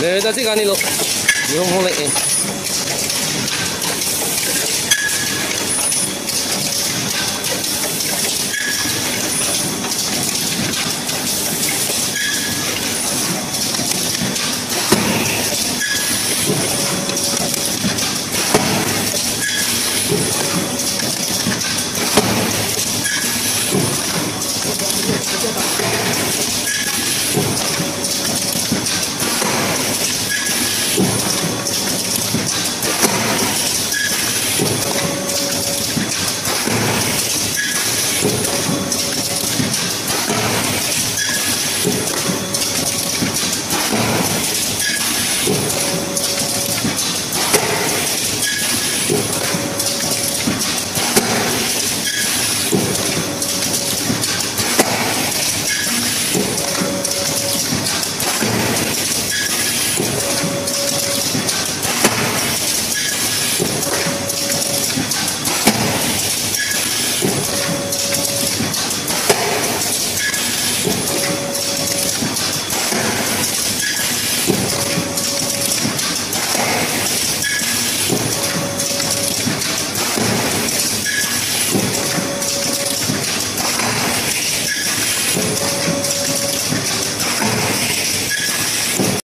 来，到这干你喽，不用摸你。